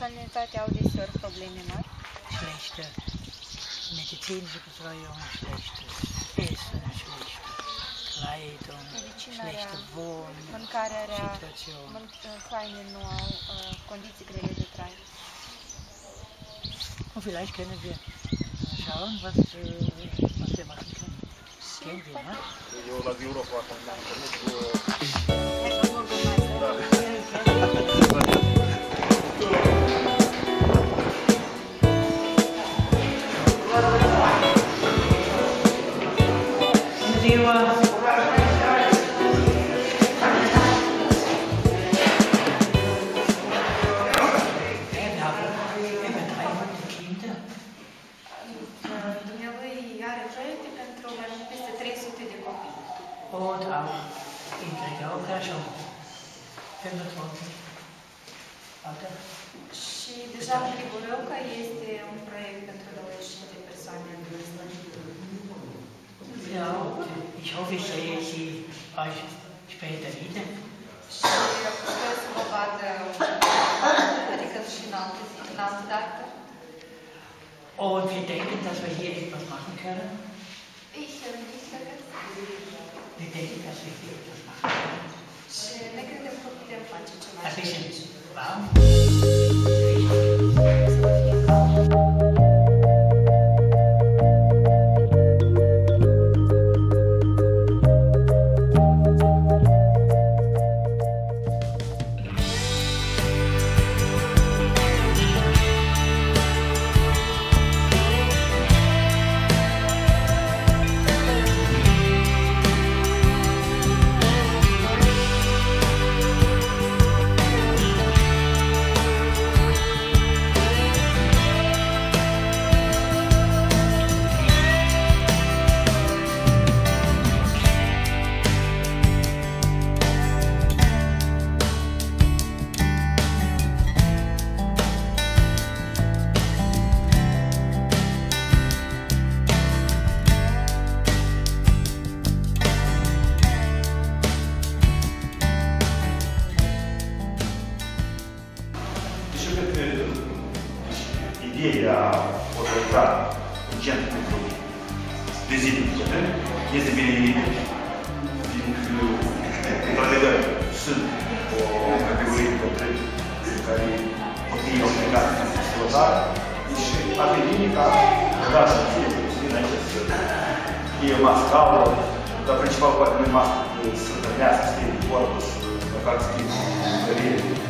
maternalitate au deseori probleme mari? Schlechte medizinische Betreuung, schlechtes Essen, schlechte Kleidung, Medicinarea, schlechte Wohn, mâncarea rea, Situation. mân- uh, haine nu au, uh, condiții grele de trai. Und vielleicht können wir schauen, was, äh, was wir machen können. Gehen wir, ne? Eu la Europa acum am întâlnit cu... Hai să vorbim mai proiecte pentru mai mult peste 300 de copii. Und auch in Gregauca schon 25. Warte. Și deja în Grigoreuca este un proiect pentru 25 de persoane în vârstă. Ja, ich hoffe, ich sehe Sie euch später wieder. Și sper să vă vadă, adică și în altă zi, în altă dată. Und wir denken, dass wir hier etwas machen können. Ich denke, Wir denken, dass wir hier etwas machen können. ne ceva. Ein bisschen warm. Ideea a organiza un centru pentru de zi de bătrâni este binevenită. Fiindcă, într-adevăr, sunt o categorie de bătrâni care copiii au plecat în dezvoltare și ar fi bine ca odată în fie puțin aici să fie o masă caldă, dar principal poate nu e masă să întâlnească, să fie de corpus, măcar să fie în